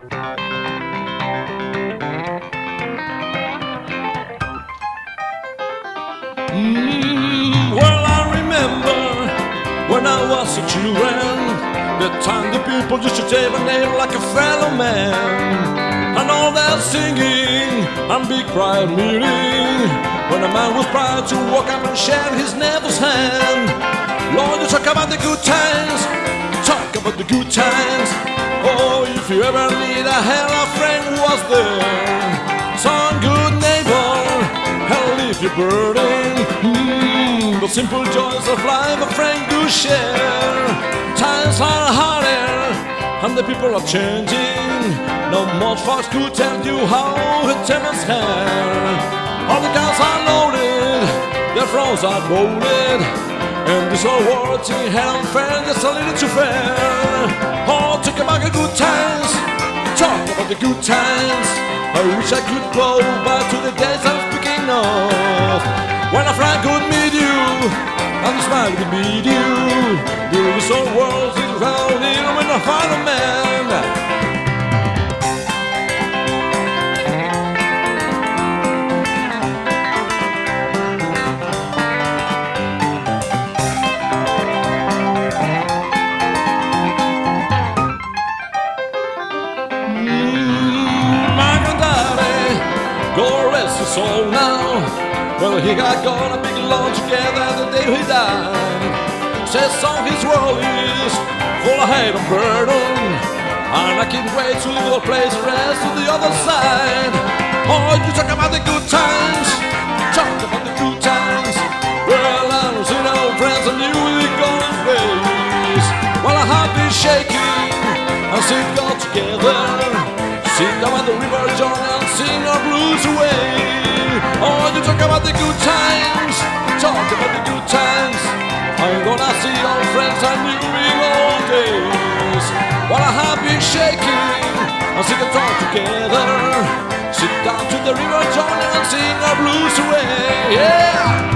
Mm, well, I remember when I was a children, the time the people used to take my name like a fellow man. And all that singing and big crowd meeting, when a man was proud to walk up and shake his neighbor's hand. Lord, you talk about the good times, talk about the good times. If you ever need a hell, a friend was there. Some good neighbor, hell if you're burning. Mm, the simple joys of life, a friend do share. Times are harder, and the people are changing. No more folks could tell you how the tenants can. All the guns are loaded, the frogs are loaded. Whole world in hell fair, just a little too fair. Oh, talk about the good times, talk about the good times. I wish I could go back to the days I was speaking of. When a friend could meet you, and smile could meet you. This whole world is my granddaddy, go rest his soul now. Well, he got got a big loan together the day he died. Says on his world is full of hate and burden. And I can't wait to leave the place rest to the other side. Oh, you talk about the good times, talk about the good times. Well, I don't see no friends and you the going ways. Well, I have been shaking and sit all together. Down by the river Jordan and sing our blues away. Oh, you talk about the good times, talk about the good times. I'm gonna see old friends I knew in old days. I have been shaking and sit and talk together. Sit down to the river Jordan and sing our blues away. Yeah.